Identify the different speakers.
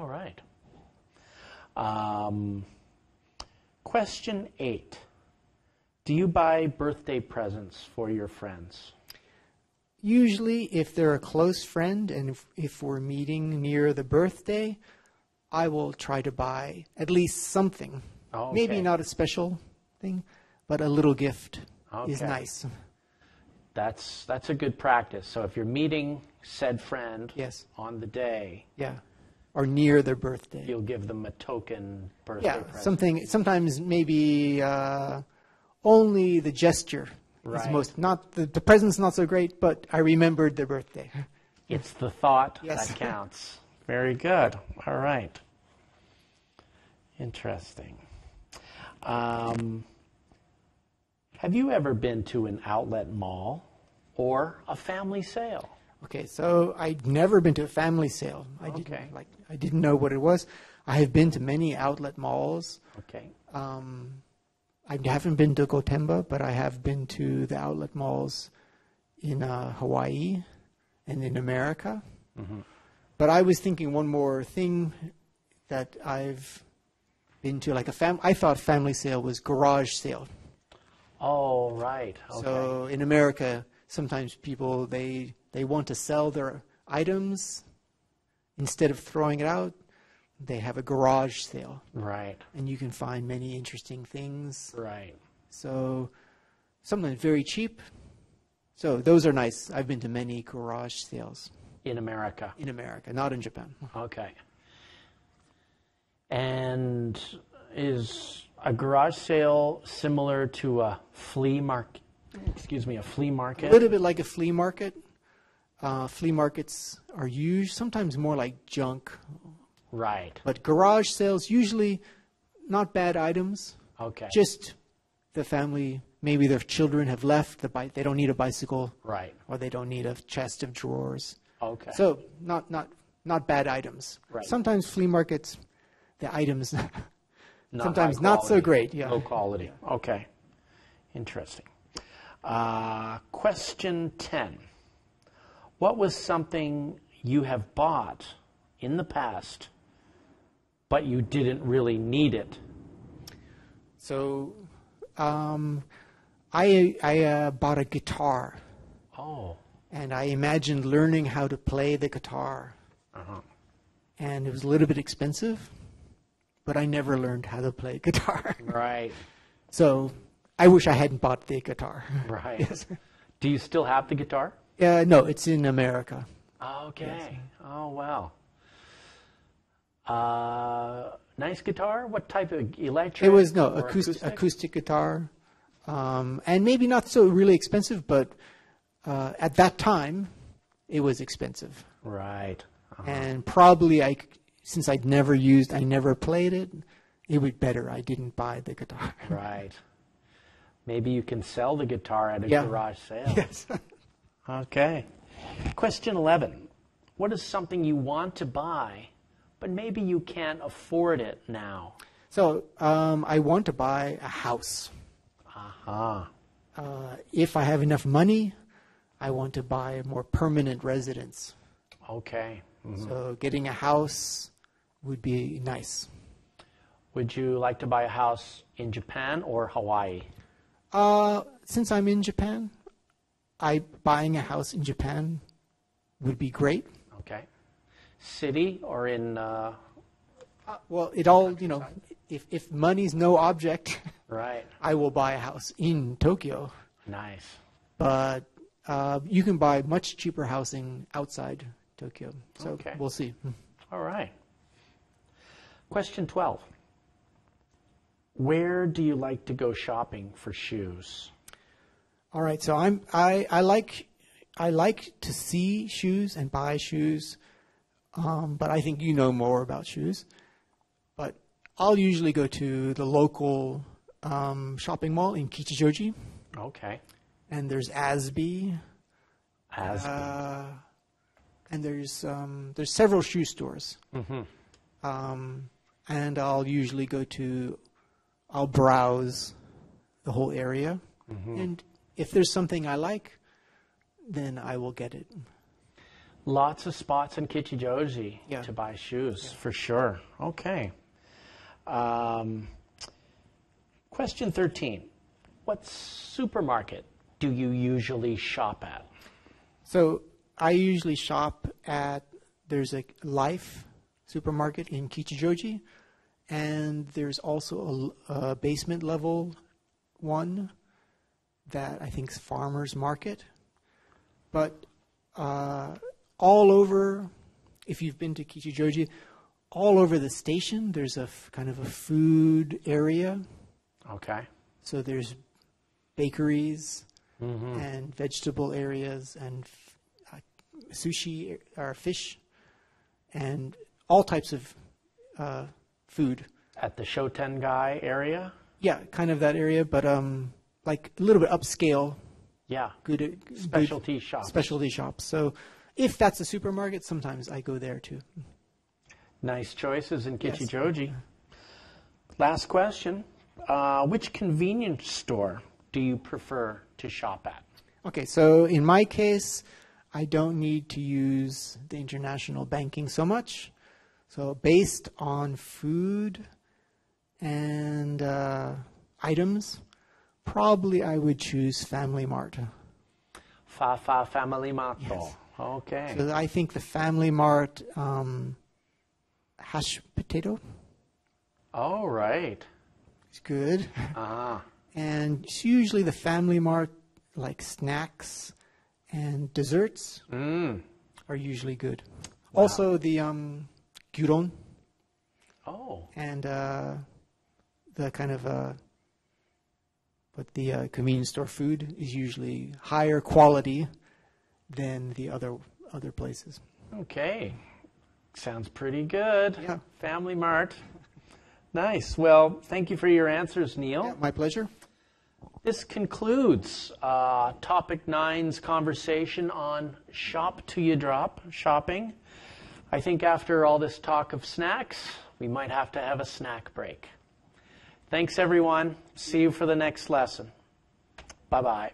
Speaker 1: All right. Um, question eight Do you buy birthday presents for your friends?
Speaker 2: Usually, if they're a close friend and if, if we're meeting near the birthday, I will try to buy at least something.
Speaker 1: Oh,
Speaker 2: Maybe not a special thing, but a little gift is
Speaker 1: Okay.
Speaker 2: nice.
Speaker 1: That's that's a good practice. So if you're meeting said friend
Speaker 2: Yes.
Speaker 1: on the day,
Speaker 2: Yeah. Or near their birthday.
Speaker 1: you'll give them a token birthday
Speaker 2: yeah,
Speaker 1: present.
Speaker 2: something. Sometimes maybe uh, only the gesture is most. Not the, the present's not so great, but I remembered their birthday.
Speaker 1: It's the thought
Speaker 2: Yes.
Speaker 1: that counts. Very good. All right. Interesting. Um, have you ever been to an outlet mall or a family sale?
Speaker 2: Okay, so I'd never been to a family sale. I
Speaker 1: Okay.
Speaker 2: didn't like. I didn't know what it was. I have been to many outlet malls.
Speaker 1: Okay.
Speaker 2: Um, I haven't been to Gotemba, but I have been to the outlet malls in uh, Hawaii and in America. Mm-hmm. But I was thinking one more thing that I've been to, like a fam. I thought family sale was garage sale.
Speaker 1: Oh, right. Okay.
Speaker 2: So in America, sometimes people they they want to sell their items instead of throwing it out. They have a garage sale,
Speaker 1: right.
Speaker 2: and you can find many interesting things.
Speaker 1: Right.
Speaker 2: So sometimes very cheap. So those are nice. I've been to many garage sales
Speaker 1: In America.
Speaker 2: in America, not in Japan.
Speaker 1: Okay. And is a garage sale similar to a flea market? Excuse me, a flea market?
Speaker 2: A little bit like a flea market. Uh, flea markets are used sometimes more like junk,
Speaker 1: Right.
Speaker 2: but garage sales usually not bad items.
Speaker 1: Okay.
Speaker 2: Just the family, maybe their children have left. The bi- they don't need a bicycle,
Speaker 1: right.
Speaker 2: or they don't need a chest of drawers.
Speaker 1: Okay.
Speaker 2: So not not not bad items.
Speaker 1: Right.
Speaker 2: Sometimes flea markets, the items
Speaker 1: Not
Speaker 2: sometimes not so great, yeah.
Speaker 1: Low quality. Okay. Interesting. Uh, question 10. What was something you have bought in the past, but you didn't really need it?
Speaker 2: So, um, I I uh, bought a guitar,
Speaker 1: Oh.
Speaker 2: and I imagined learning how to play the guitar,
Speaker 1: Uh-huh.
Speaker 2: and it was a little bit expensive, but I never learned how to play guitar.
Speaker 1: Right.
Speaker 2: so, I wish I hadn't bought the guitar.
Speaker 1: Right.
Speaker 2: Yes.
Speaker 1: Do you still have the guitar?
Speaker 2: Uh, no, it's in America.
Speaker 1: Okay. Oh, wow. Uh, nice guitar? What type of electric?
Speaker 2: It was no
Speaker 1: or
Speaker 2: acoustic acoustic guitar, um, and maybe not so really expensive, but uh, at that time, it was expensive.
Speaker 1: Right. Uh-huh.
Speaker 2: and probably I, since I'd never used, I never played it. It would better I didn't buy the guitar.
Speaker 1: Right. Maybe you can sell the guitar at a
Speaker 2: Yeah.
Speaker 1: garage sale.
Speaker 2: yes.
Speaker 1: Okay. Question 11. What is something you want to buy, but maybe you can't afford it now?
Speaker 2: So um, I want to buy a house.
Speaker 1: Aha.
Speaker 2: Uh, if I have enough money, I want to buy a more permanent residence.
Speaker 1: Okay. Mhm.
Speaker 2: So getting a house would be nice.
Speaker 1: Would you like to buy a house in Japan or Hawaii?
Speaker 2: Uh, since I'm in Japan, I buying a house in Japan would be great.
Speaker 1: Okay. City or in. Uh,
Speaker 2: Uh, well, it all you know. If if money's no object,
Speaker 1: right.
Speaker 2: I will buy a house in Tokyo.
Speaker 1: Nice.
Speaker 2: But uh, you can buy much cheaper housing outside Tokyo. So
Speaker 1: Okay.
Speaker 2: we'll see.
Speaker 1: All right. Question 12. Where do you like to go shopping for shoes?
Speaker 2: All right. So I'm I, I like I like to see shoes and buy shoes, um, but I think you know more about shoes. But I'll usually go to the local um, shopping mall in Kichijoji,
Speaker 1: Okay.
Speaker 2: and there's Asby,
Speaker 1: As
Speaker 2: uh, and there's um, there's several shoe stores. Um, and I'll usually go to, I'll browse the whole area, and if there's something I like, then I will get it.
Speaker 1: Lots of spots in Kichijoji
Speaker 2: Yeah.
Speaker 1: to buy shoes, for sure. Okay. Um, question 13. What supermarket do you usually shop at?
Speaker 2: So I usually shop at there's a Life supermarket in Kichijoji, and there's also a, a basement level one that I think is Farmers Market. But uh, all over, if you've been to Kichijoji, all over the station, there's a f- kind of a food area.
Speaker 1: Okay.
Speaker 2: So there's bakeries and vegetable areas and f- uh, sushi or fish and all types of uh, food.
Speaker 1: At the Shotengai area?
Speaker 2: Yeah, kind of that area, but um, like a little bit upscale,
Speaker 1: Yeah.
Speaker 2: good, good
Speaker 1: Specialty shops.
Speaker 2: specialty shops. So if that's a supermarket, sometimes I go there too.
Speaker 1: Nice choices in
Speaker 2: Yes.
Speaker 1: Kichijoji. Last question. Uh, which convenience store do you prefer to shop at?
Speaker 2: Okay, so in my case, I don't need to use the international banking so much. So based on food and uh, items, probably I would choose Family Mart.
Speaker 1: Fa Fa Family Mato.
Speaker 2: Yes.
Speaker 1: Okay.
Speaker 2: So I think the Family Mart um, hash potato
Speaker 1: All right.
Speaker 2: It's good,
Speaker 1: Ah.
Speaker 2: and it's usually the Family Mart like snacks and desserts
Speaker 1: Mm.
Speaker 2: are usually good. Also the um, gyudon.
Speaker 1: Oh.
Speaker 2: and uh, the kind of uh, but the uh, convenience store food is usually higher quality than the other other places.
Speaker 1: Okay. Sounds pretty good.
Speaker 2: Yeah.
Speaker 1: Family Mart. Nice. Well, thank you for your answers, Neil.
Speaker 2: Yeah, my pleasure.
Speaker 1: This concludes uh, Topic 9's conversation on shop to you drop shopping. I think after all this talk of snacks, we might have to have a snack break. Thanks, everyone. See you for the next lesson. Bye bye.